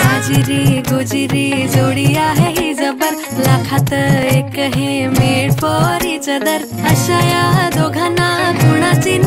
साजिरी गुजिरी जोडी आहे ही जबर. लाखात एक हे मेड पोरी चदर अशा या दोघांना कुणाची